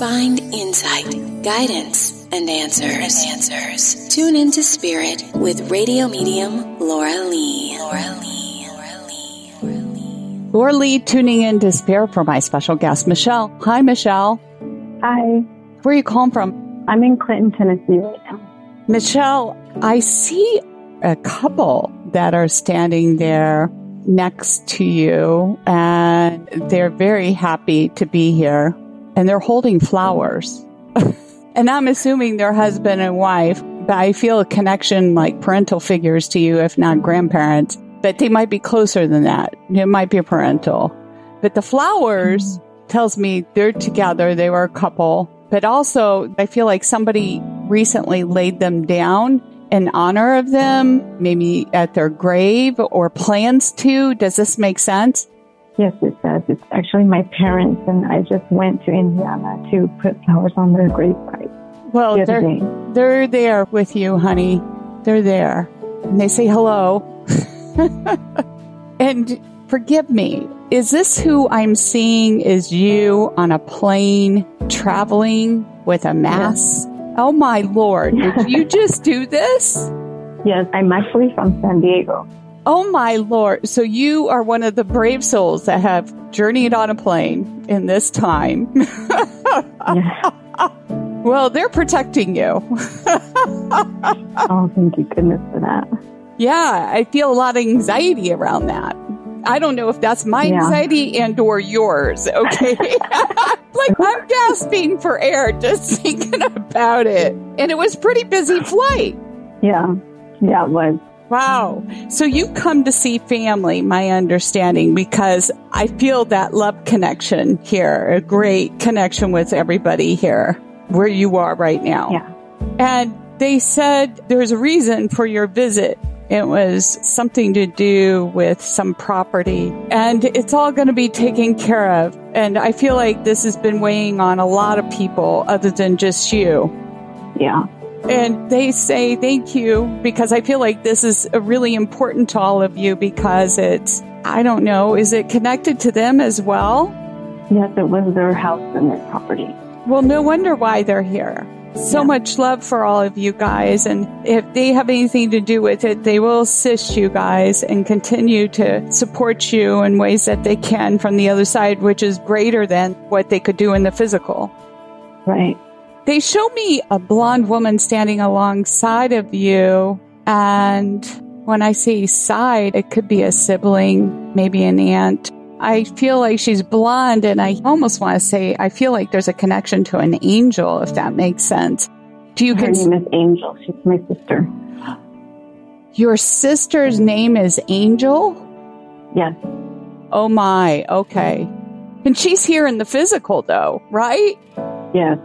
Find insight, guidance, and answers. Answers. Tune into Spirit with radio medium Laura Lee. Laura Lee. Laura Lee. Laura Lee. Laura Lee tuning in to Spirit for my special guest, Michele. Hi, Michele. Hi. Where are you calling from? I'm in Clinton, Tennessee right now. Michele, I see a couple that are standing there next to you and they're very happy to be here and they're holding flowers. and I'm assuming they're husband and wife, but I feel a connection like parental figures to you, if not grandparents, but they might be closer than that. It might be parental. But the flowers tells me they're together. They were a couple, but also I feel like somebody recently laid them down in honor of them, maybe at their grave or plans to. Does this make sense? Yes, it does. It's actually my parents, and I just went to Indiana to put flowers on their gravesite. Well, the they're, day. they're there with you, honey. They're there. And they say hello. and forgive me, is this who I'm seeing is you on a plane traveling with a mask? Oh my lord, did you just do this? Yes, I'm actually from San Diego. Oh my lord. So you are one of the brave souls that have journeyed on a plane in this time. Yeah. well, they're protecting you. oh, thank you goodness for that. Yeah, I feel a lot of anxiety around that. I don't know if that's my Yeah. anxiety and or yours, okay? like I'm gasping for air just thinking about it. And it was pretty busy flight. Yeah, yeah, it was. Wow. So you come to see family, my understanding, because I feel that love connection here, a great connection with everybody here where you are right now. Yeah. And they said there's a reason for your visit. It was something to do with some property and it's all going to be taken care of. And I feel like this has been weighing on a lot of people other than just you. Yeah. And they say thank you because I feel like this is really important to all of you because it's, I don't know, is it connected to them as well? Yes, it was their house and their property. Well, no wonder why they're here. So Yeah. much love for all of you guys. And if they have anything to do with it, they will assist you guys and continue to support you in ways that they can from the other side, which is greater than what they could do in the physical. Right. They show me a blonde woman standing alongside of you. And when I say side, it could be a sibling, maybe an aunt. I feel like she's blonde and I almost want to say, I feel like there's a connection to an angel, if that makes sense. Do you Her cons- name is Angel. She's my sister. your sister's name is Angel? Yes. Oh my, okay. And she's here in the physical though, right? Yes.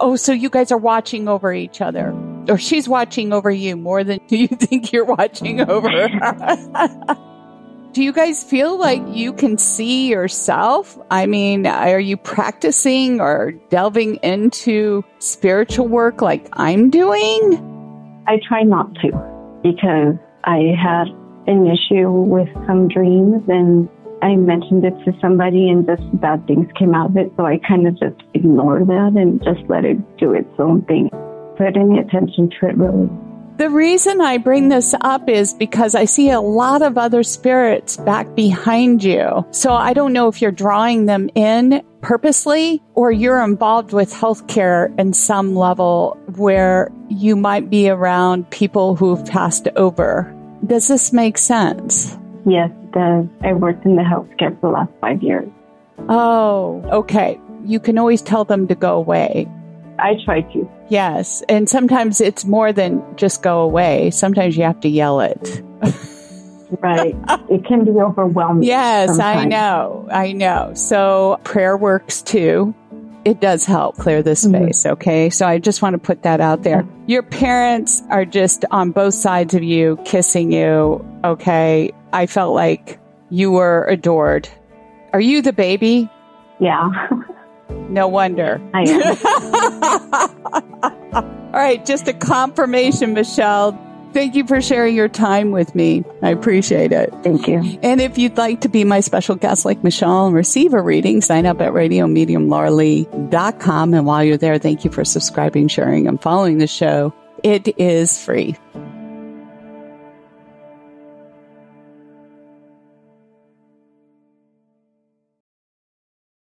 Oh, so you guys are watching over each other. Or she's watching over you more than you think you're watching over her. Do you guys feel like you can see yourself? I mean, are you practicing or delving into spiritual work like I'm doing? I try not to because I had an issue with some dreams and I mentioned it to somebody and just bad things came out of it. So I kind of just ignored that and just let it do its own thing. Put any attention to it really. The reason I bring this up is because I see a lot of other spirits back behind you. So I don't know if you're drawing them in purposely or you're involved with healthcare in some level where you might be around people who've passed over. Does this make sense? Yes, I worked in the healthcare for the last five years. Oh, okay. You can always tell them to go away. I try to. Yes. And sometimes it's more than just go away. Sometimes you have to yell it. Right. it can be overwhelming. Yes, I know. I know. So prayer works too. It does help clear the Mhm. space. Okay. So I just want to put that out there. Your parents are just on both sides of you, kissing you. Okay. I felt like you were adored. Are you the baby? Yeah. No wonder. I am. All right. Just a confirmation, Michele. Thank you for sharing your time with me. I appreciate it. Thank you. And if you'd like to be my special guest like Michele and receive a reading, sign up at radiomediumlauralee.com. And while you're there, thank you for subscribing, sharing, and following the show. It is free.